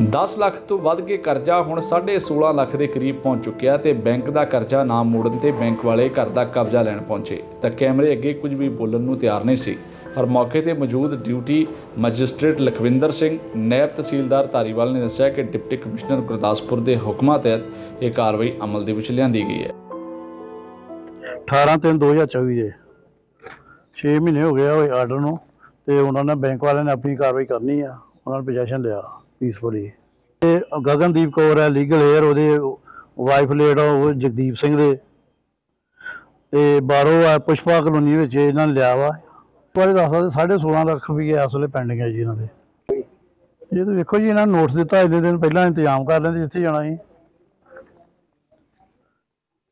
10 ਲੱਖ ਤੋਂ ਵੱਧ ਕੇ ਕਰਜ਼ਾ ਹੁਣ 16.5 ਲੱਖ ਦੇ ਕਰੀਬ ਪਹੁੰਚ ਚੁੱਕਿਆ ਤੇ ਬੈਂਕ ਦਾ ਕਰਜ਼ਾ ਨਾ ਮੋੜਨ ਤੇ ਬੈਂਕ ਵਾਲੇ ਘਰ ਦਾ ਕਬਜ਼ਾ ਲੈਣ ਪਹੁੰਚੇ। ਤਾਂ ਕੈਮਰੇ ਅੱਗੇ ਕੁਝ ਵੀ ਬੋਲਣ ਨੂੰ ਤਿਆਰ ਨਹੀਂ ਸੀ। ਔਰ ਮੌਕੇ ਤੇ ਮੌਜੂਦ ਡਿਊਟੀ ਮੈਜਿਸਟ੍ਰੇਟ ਲਖਵਿੰਦਰ ਸਿੰਘ ਨਾਇਬ ਤਹਿਸੀਲਦਾਰ ਧਾਰੀਵਾਲ ਨੇ ਦੱਸਿਆ ਕਿ ਡਿਪਟੀ ਕਮਿਸ਼ਨਰ ਗੁਰਦਾਸਪੁਰ ਦੇ ਹੁਕਮਾਂ ਤਹਿਤ ਇਹ ਕਾਰਵਾਈ ਅਮਲ ਦੇ ਵਿੱਚ ਲਿਆਂਦੀ ਗਈ ਹੈ। 18 ਤਿੰਨ 2024 ਦੇ। 6 ਮਹੀਨੇ ਹੋ ਗਏ ਆ ਆਰਡਰ ਨੂੰ ਤੇ ਉਹਨਾਂ ਨੇ ਬੈਂਕ ਵਾਲਿਆਂ ਨੇ ਆਪਣੀ ਕਾਰਵਾਈ ਕਰਨੀ ਆ, ਉਹਨਾਂ ਨੇ ਪੋਜੀਸ਼ਨ ਲਿਆ। ਪੀਸਫੁਲੀ ਤੇ ਗਗਨਦੀਪ ਕੌਰ ਹੈ ਲੀਗਲ ਏਅਰ ਉਹਦੇ ਵਾਈਫ ਲੇਡ ਆ, ਉਹ ਜਗਦੀਪ ਸਿੰਘ ਦੇ। ਤੇ ਬਾਹਰੋਂ ਆ, ਪੁਸ਼ਪਾ ਕਲੋਨੀ ਵਿੱਚ ਇਹਨਾਂ ਨੇ ਲਿਆ ਵਾ। ਵਾਲੇ ਦੱਸਦਾ 16.5 ਲੱਖ ਰੁਪਏ ਇਸ ਵੇਲੇ ਪੈਂਡਿੰਗ ਹੈ ਜੀ ਇਹਨਾਂ ਦੇ। ਇਹ ਤਾਂ ਵੇਖੋ ਜੀ, ਇਹਨਾਂ ਨੂੰ ਨੋਟਿਸ ਦਿੱਤਾ, ਇੰਨੇ ਦਿਨ ਪਹਿਲਾਂ ਇੰਤਜ਼ਾਮ ਕਰ ਲੈਂਦੇ, ਜਿੱਥੇ ਜਾਣਾ ਸੀ।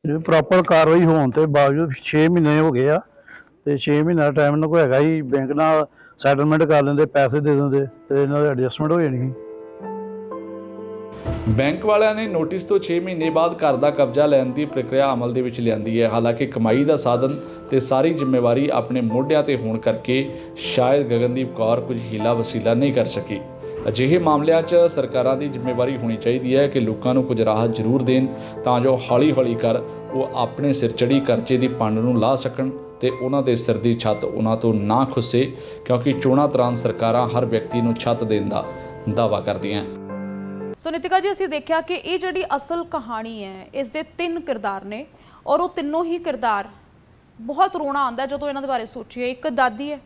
ਇਹ ਪ੍ਰੋਪਰ ਕਾਰਵਾਈ ਹੋਣ ਤੇ ਬਾਵਜੂਦ 6 ਮਹੀਨੇ ਹੋ ਗਏ ਆ, ਤੇ 6 ਮਹੀਨਾ ਦਾ ਟਾਈਮ ਇਹਨਾਂ ਕੋਲ ਹੈਗਾ ਹੀ ਬੈਂਕ ਨਾਲ ਸੈਟਲਮੈਂਟ ਕਰ ਲੈਂਦੇ, ਪੈਸੇ ਦੇ ਦਿੰਦੇ, ਤੇ ਇਹਨਾਂ ਦੀ ਐਡਜਸਟਮੈਂਟ ਹੋ ਜਾਣੀ ਸੀ। ਬੈਂਕ ਵਾਲਿਆਂ ਨੇ ਨੋਟਿਸ ਤੋਂ 6 ਮਹੀਨੇ ਬਾਅਦ ਘਰ ਦਾ ਕਬਜ਼ਾ ਲੈਣ ਦੀ ਪ੍ਰਕਿਰਿਆ ਅਮਲ ਦੇ ਵਿੱਚ ਲਿਆਂਦੀ ਹੈ। ਹਾਲਾਂਕਿ ਕਮਾਈ ਦਾ ਸਾਧਨ ਤੇ ਸਾਰੀ ਜ਼ਿੰਮੇਵਾਰੀ ਆਪਣੇ ਮੋਢਿਆਂ ਤੇ ਹੋਣ ਕਰਕੇ ਸ਼ਾਇਦ ਗਗਨਦੀਪ ਕੌਰ ਕੁਝ ਹੀਲਾ ਵਸੀਲਾ ਨਹੀਂ ਕਰ ਸਕੀ। ਅਜਿਹੇ ਮਾਮਲਿਆਂ 'ਚ ਸਰਕਾਰਾਂ ਦੀ ਜ਼ਿੰਮੇਵਾਰੀ ਹੋਣੀ ਚਾਹੀਦੀ ਹੈ ਕਿ ਲੋਕਾਂ ਨੂੰ ਕੁਝ ਰਾਹਤ ਜ਼ਰੂਰ ਦੇਣ ਤਾਂ ਜੋ ਹੌਲੀ-ਹੌਲੀ ਕਰ ਉਹ ਆਪਣੇ ਸਿਰ ਚੜੀ ਕਰਜ਼ੇ ਦੀ ਪੰਡ ਨੂੰ ਲਾ ਸਕਣ ਤੇ ਉਹਨਾਂ ਦੇ ਸਿਰ ਦੀ ਛੱਤ ਉਹਨਾਂ ਤੋਂ ਨਾ ਖੁੱਸੇ ਕਿਉਂਕਿ ਚੋਣਾਂ ਦੌਰਾਨ ਸਰਕਾਰਾਂ ਹਰ ਵਿਅਕਤੀ ਨੂੰ ਛੱਤ ਦੇਣ ਦਾ ਦਾਅਵਾ ਕਰਦੀਆਂ ਸੋ ਨਿਤਿਕਾ ਜੀ, ਅਸੀਂ ਦੇਖਿਆ ਕਿ ਇਹ ਜਿਹੜੀ ਅਸਲ ਕਹਾਣੀ ਹੈ ਇਸ ਦੇ ਤਿੰਨ ਕਿਰਦਾਰ ਨੇ ਔਰ ਉਹ ਤਿੰਨੋਂ ਹੀ ਕਿਰਦਾਰ ਬਹੁਤ ਰੋਣਾ ਆਉਂਦਾ ਜਦੋਂ ਇਹਨਾਂ ਦੇ ਬਾਰੇ ਸੋਚੀਏ। ਇੱਕ ਦਾਦੀ ਹੈ,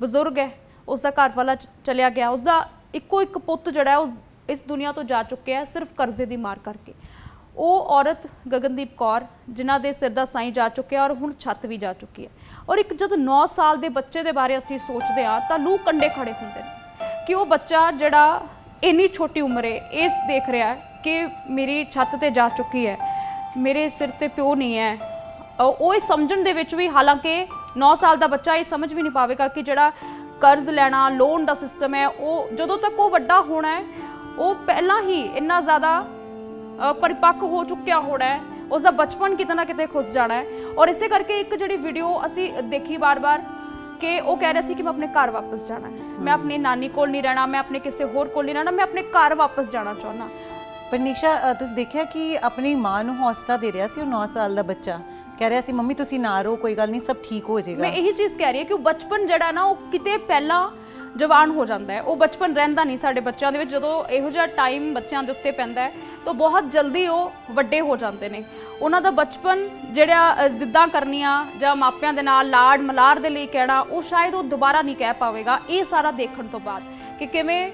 ਬਜ਼ੁਰਗ ਹੈ ਉਸ ਦਾ ਘਰ ਵਾਲਾ ਚਲਿਆ ਗਿਆ। ਉਸ ਦਾ ਇੱਕੋ ਇੱਕ ਪੁੱਤ ਜਿਹੜਾ ਉਹ ਇਸ ਦੁਨੀਆ ਤੋਂ ਜਾ ਚੁੱਕਿਆ ਹੈ ਸਿਰਫ ਕਰਜ਼ੇ ਦੀ ਮਾਰ ਕਰਕੇ। ਉਹ ਔਰਤ ਗਗਨਦੀਪ ਕੌਰ, ਜਿਨ੍ਹਾਂ ਦੇ ਸਿਰ ਦਾ ਸਾਈਂ ਜਾ ਚੁੱਕਿਆ ਔਰ ਹੁਣ ਛੱਤ ਵੀ ਜਾ ਚੁੱਕੀ ਹੈ। ਔਰ ਇੱਕ ਜਦ 9 ਸਾਲ ਦੇ ਬੱਚੇ ਦੇ ਬਾਰੇ ਅਸੀਂ ਸੋਚਦੇ ਹਾਂ, ਤਾਂ ਲੂ ਕੰਡੇ ਖੜੇ ਹੁੰਦੇ ਨੇ ਕਿ ਉਹ ਬੱਚਾ ਜਿਹੜਾ ਇੰਨੀ ਛੋਟੀ ਉਮਰੇ ਇਹ ਦੇਖ ਰਿਹਾ ਕਿ ਮੇਰੀ ਛੱਤ ਤੇ ਜਾ ਚੁੱਕੀ ਹੈ। ਮੇਰੇ ਸਿਰ ਤੇ ਪਿਓ ਨਹੀਂ ਹੈ। ਉਹ ਇਹ ਸਮਝਣ ਦੇ ਵਿੱਚ ਵੀ ਹਾਲਾਂਕਿ 9 ਸਾਲ ਦਾ ਬੱਚਾ ਇਹ ਸਮਝ ਵੀ ਨਹੀਂ ਪਾਵੇਗਾ ਕਿ ਜਿਹੜਾ ਕਰਜ਼ ਲੈਣਾ ਲੋਨ ਦਾ ਸਿਸਟਮ ਹੈ, ਉਹ ਜਦੋਂ ਤੱਕ ਉਹ ਵੱਡਾ ਹੋਣਾ ਹੈ, ਉਹ ਪਹਿਲਾਂ ਹੀ ਇੰਨਾ ਜ਼ਿਆਦਾ ਪਰਿਪੱਕ ਹੋ ਚੁੱਕਿਆ ਹੋਣਾ ਹੈ। ਉਸ ਦਾ ਬਚਪਨ ਕਿਤੇ ਨਾ ਕਿਤੇ ਖੁੱਸ ਜਾਣਾ ਹੈ। ਔਰ ਇਸੇ ਕਰਕੇ ਇੱਕ ਜਿਹੜੀ ਵੀਡੀਓ ਅਸੀਂ ਦੇਖੀ ਬਾਰ-ਬਾਰ ਕਿ ਉਹ ਕਹਿ ਰਿਹਾ ਸੀ ਕਿ ਮੈਂ ਆਪਣੇ ਘਰ ਵਾਪਸ ਜਾਣਾ ਹੈ। ਮੈਂ ਆਪਣੀ ਨਾਨੀ ਕੋਲ ਨਹੀਂ ਰਹਿਣਾ ਮੈਂ ਆਪਣੇ ਕਿਸੇ ਹੋਰ ਕੋਲ ਨਹੀਂ ਰਹਿਣਾ ਮੈਂ ਆਪਣੇ ਘਰ ਵਾਪਸ ਜਾਣਾ ਚਾਹੁੰਦਾ। ਪਰ ਨਿਸ਼ਾ ਤੁਸੀਂ ਦੇਖਿਆ ਕਿ ਆਪਣੀ ਮਾਂ ਨੂੰ ਹੌਸਲਾ ਦੇ ਰਿਹਾ ਸੀ ਉਹ 9 ਸਾਲ ਦਾ ਬੱਚਾ? ਕਹਿ ਰਿਹਾ ਸੀ ਮੰਮੀ ਤੁਸੀਂ ਨਾ ਰੋ ਕੋਈ ਗੱਲ ਨਹੀਂ ਸਭ ਠੀਕ ਹੋ ਜਾਏਗਾ। ਮੈਂ ਇਹੀ ਚੀਜ਼ ਕਹਿ ਰਹੀ ਹਾਂ ਕਿ ਉਹ ਬਚਪਨ ਜਿਹੜਾ ਨਾ ਉਹ ਕਿਤੇ ਪਹਿਲਾਂ ਜਵਾਨ ਹੋ ਜਾਂਦਾ ਹੈ। ਉਹ ਬਚਪਨ ਰਹਿੰਦਾ ਨਹੀਂ ਸਾਡੇ ਬੱਚਿਆਂ ਦੇ ਵਿੱਚ। ਜਦੋਂ ਇਹੋ ਜਿਹਾ ਟਾਈਮ ਬੱਚਿਆਂ ਦੇ ਉੱਤੇ ਪੈਂਦਾ ਹੈ, ਤਾਂ ਬਹੁਤ ਜਲਦੀ ਉਹ ਵੱਡੇ ਹੋ ਜਾਂਦੇ ਨੇ। ਉਹਨਾਂ ਦਾ ਬਚਪਨ ਜਿਹੜਾ ਜ਼ਿੱਦਾਂ ਕਰਨੀਆਂ ਜਾਂ ਮਾਪਿਆਂ ਦੇ ਨਾਲ ਲਾੜ ਮਲਾਰ ਦੇ ਲਈ ਕਹਿਣਾ, ਉਹ ਸ਼ਾਇਦ ਉਹ ਦੁਬਾਰਾ ਨਹੀਂ ਕਹਿ ਪਾਵੇਗਾ। ਇਹ ਸਾਰਾ ਦੇਖਣ ਤੋਂ ਬਾਅਦ ਕਿ ਕਿਵੇਂ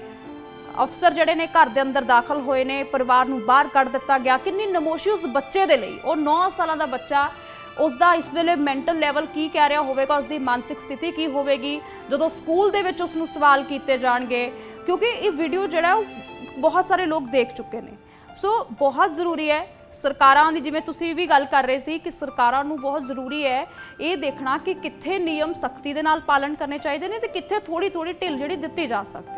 ਅਫਸਰ ਜਿਹੜੇ ਨੇ ਘਰ ਦੇ ਅੰਦਰ ਦਾਖਲ ਹੋਏ ਨੇ, ਪਰਿਵਾਰ ਨੂੰ ਬਾਹਰ ਕੱਢ ਦਿੱਤਾ ਗਿਆ। ਕਿੰਨੀ ਨਮੋਸ਼ੀ ਉਸ ਬੱਚੇ ਦੇ ਲਈ। ਉਹ 9 ਸਾਲਾਂ ਦਾ ਬੱਚਾ ਉਸ ਦਾ ਇਸ ਵੇਲੇ ਮੈਂਟਲ ਲੈਵਲ ਕੀ ਕਹਿ ਰਿਹਾ ਹੋਵੇਗਾ ਉਸ ਦੀ ਮਾਨਸਿਕ ਸਥਿਤੀ ਕੀ ਹੋਵੇਗੀ, ਜਦੋਂ ਸਕੂਲ ਦੇ ਵਿੱਚ ਉਸ ਨੂੰ ਸਵਾਲ ਕੀਤੇ ਜਾਣਗੇ, ਕਿਉਂਕਿ ਇਹ ਵੀਡੀਓ ਜਿਹੜਾ ਉਹ ਬਹੁਤ ਸਾਰੇ ਲੋਕ ਦੇਖ ਚੁੱਕੇ ਨੇ। ਸੋ ਬਹੁਤ ਜ਼ਰੂਰੀ ਹੈ, ਸਰਕਾਰਾਂ ਦੀ, ਜਿਵੇਂ ਤੁਸੀਂ ਵੀ ਗੱਲ ਕਰ ਰਹੇ ਸੀ ਕਿ ਸਰਕਾਰਾਂ ਨੂੰ ਬਹੁਤ ਜ਼ਰੂਰੀ ਹੈ ਇਹ ਦੇਖਣਾ ਕਿ ਕਿੱਥੇ ਨਿਯਮ ਸਖਤੀ ਦੇ ਨਾਲ ਪਾਲਣ ਕਰਨੇ ਚਾਹੀਦੇ ਨੇ ਤੇ ਕਿੱਥੇ ਥੋੜੀ ਥੋੜੀ ਢਿੱਲ ਜਿਹੜੀ ਦਿੱਤੀ ਜਾ ਸਕਦੀ